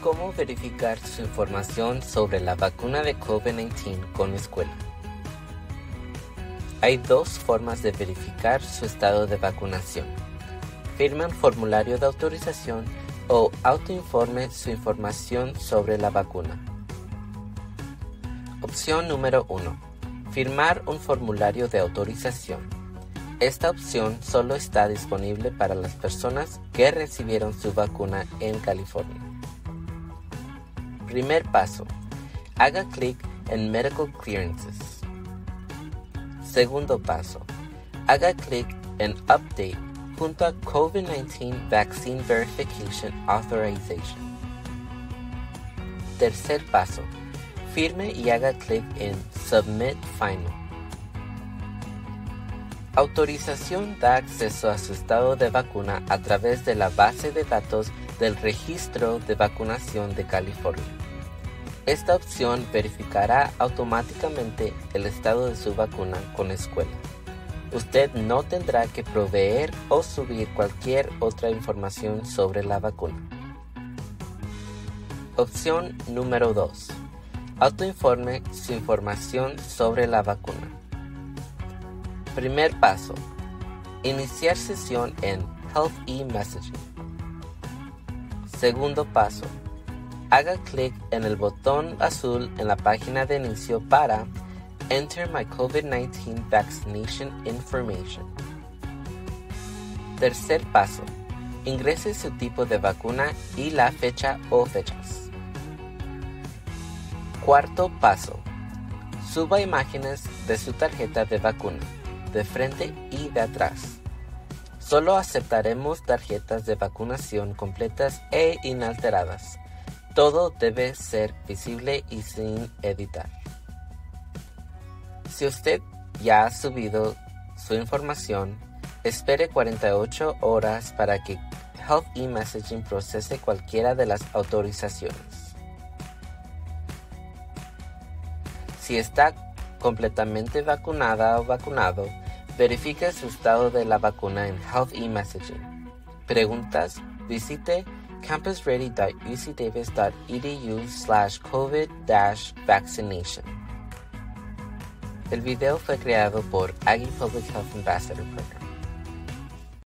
cómo verificar su información sobre la vacuna de COVID-19 con escuela. Hay dos formas de verificar su estado de vacunación. Firman formulario de autorización o autoinforme su información sobre la vacuna. Opción número 1. Firmar un formulario de autorización. Esta opción solo está disponible para las personas que recibieron su vacuna en California. Primer paso. Haga clic en Medical Clearances. Segundo paso. Haga clic en Update junto a COVID-19 Vaccine Verification Authorization. Tercer paso. Firme y haga clic en Submit Final. Autorización da acceso a su estado de vacuna a través de la base de datos del Registro de Vacunación de California. Esta opción verificará automáticamente el estado de su vacuna con escuela. Usted no tendrá que proveer o subir cualquier otra información sobre la vacuna. Opción número 2. Autoinforme su información sobre la vacuna. Primer paso. Iniciar sesión en Health e-Messaging. Segundo paso. Haga clic en el botón azul en la página de inicio para Enter my COVID-19 vaccination information. Tercer paso. Ingrese su tipo de vacuna y la fecha o fechas. Cuarto paso. Suba imágenes de su tarjeta de vacuna, de frente y de atrás. Solo aceptaremos tarjetas de vacunación completas e inalteradas. Todo debe ser visible y sin editar. Si usted ya ha subido su información, espere 48 horas para que Health eMessaging procese cualquiera de las autorizaciones. Si está completamente vacunada o vacunado, verifique su estado de la vacuna en Health eMessaging. Preguntas, visite campusready.ucdavis.edu slash covid-vaccination. El video fue creado por Aggie Public Health Ambassador Program.